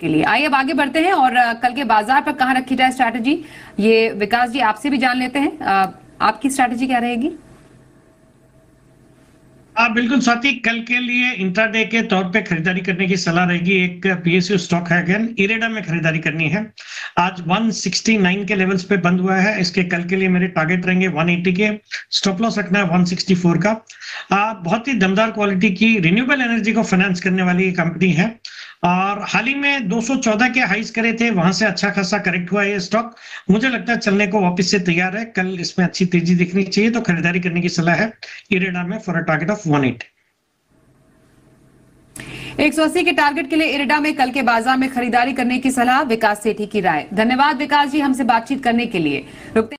के लिए। आइए अब आगे बढ़ते हैं और कल के बाज़ार पर कहाँ रखी जाए स्ट्रैटेजी ये विकास जी आपसे भी जान लेते हैं। आपकी स्ट्रैटेजी क्या रहेगी? आप बिल्कुल साथी, कल के लिए इंट्राडे के तौर पे खरीदारी करने की सलाह रहेगी। एक पीएसयू स्टॉक है इरेडा में खरीदारी करनी है। आज 169 के लेवल्स पे बंद हुआ है। इसके कल के लिए मेरे टारगेट रहेंगे 180 के। स्टॉप लॉस रखना है 164 का। आ, बहुत ही दमदार क्वालिटी की रिन्यूएबल एनर्जी को फाइनेंस करने वाली कंपनी है। और हाल ही में 214 के हाइस करे थे वहाँ से अच्छा खासा करेक्ट हुआ ये स्टॉक मुझे लगता है चलने को वापस से तैयार है। कल इसमें अच्छी तेज़ी दिखनी चाहिए तो खरीदारी करने की सलाह है। इरेडा में for a target of one eighty 180 के टारगेट के लिए इरेडा में कल के बाज़ार में खरीदारी करने की सलाह विकास सेठी की राय। धन्यवाद विकास जी हमसे बातचीत करने के लिए। रुकते